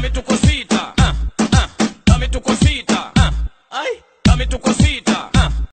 Dame tu cosita, ah, uh, ah, uh, dame tu cosita, ah, uh, ay, dame tu cosita.